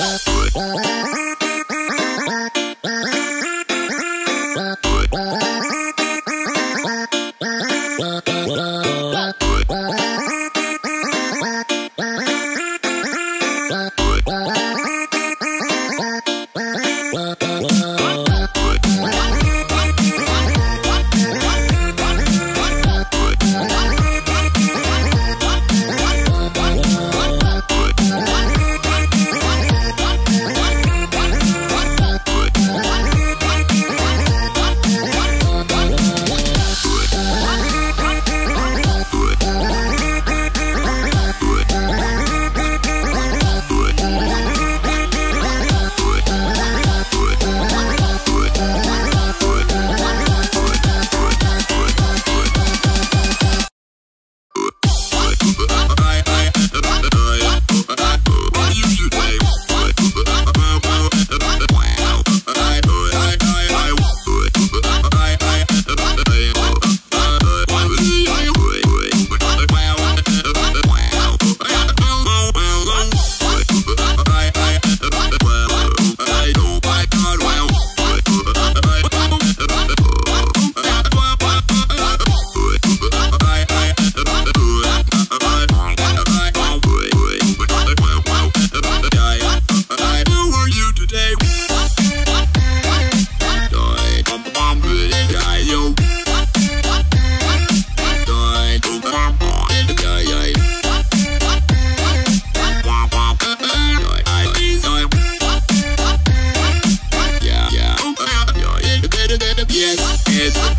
up. it.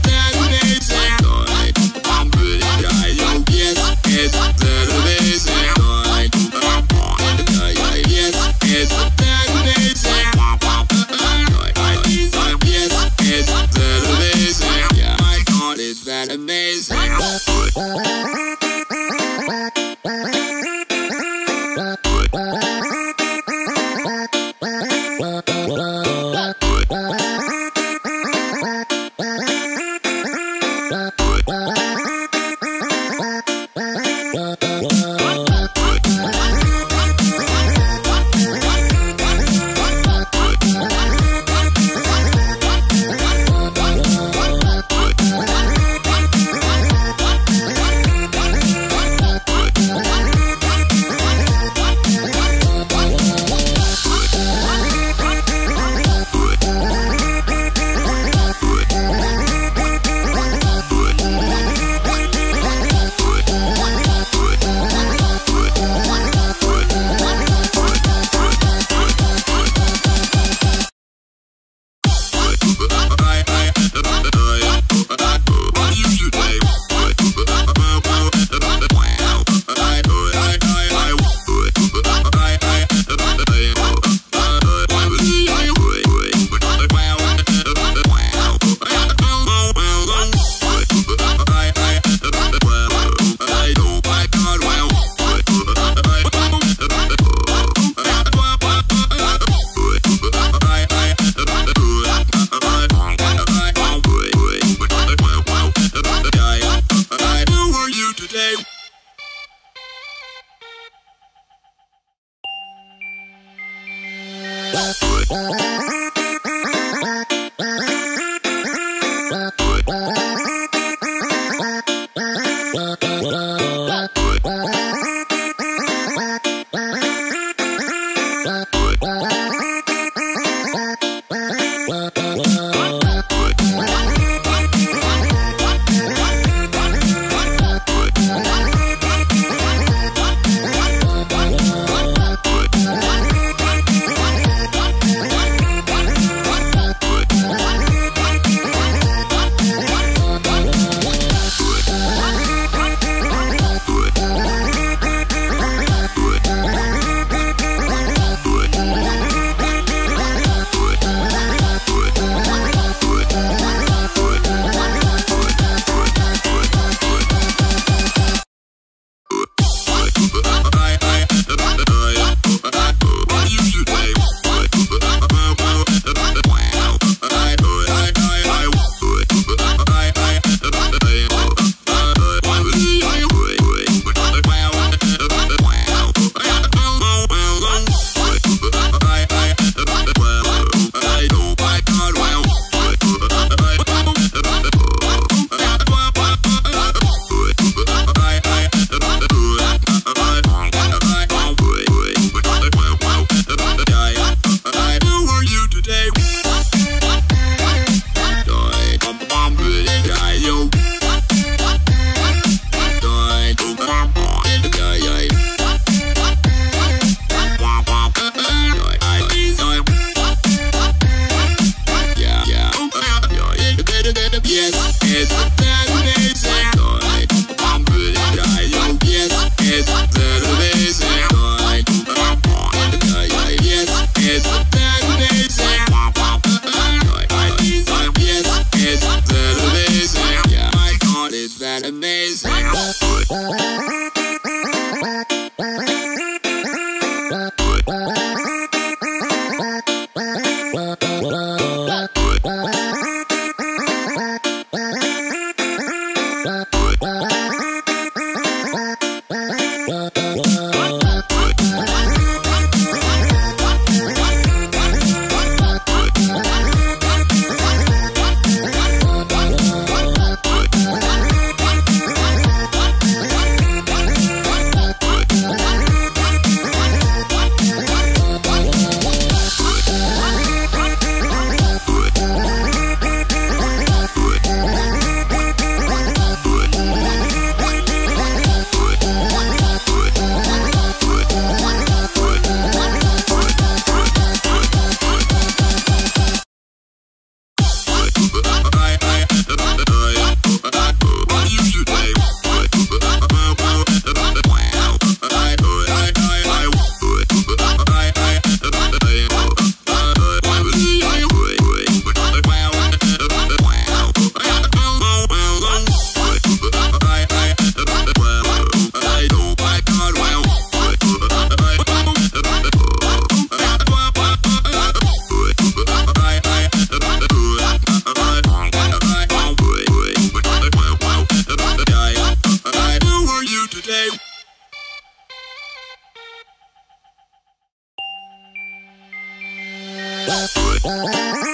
Bye.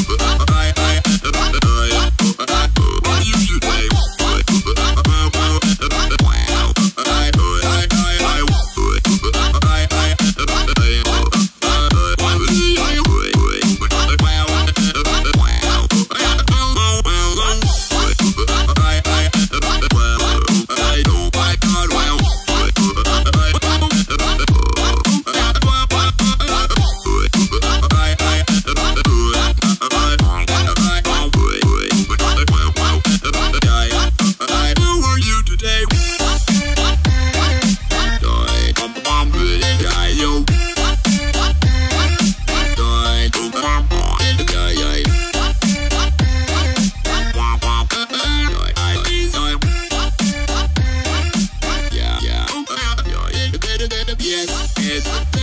Música it.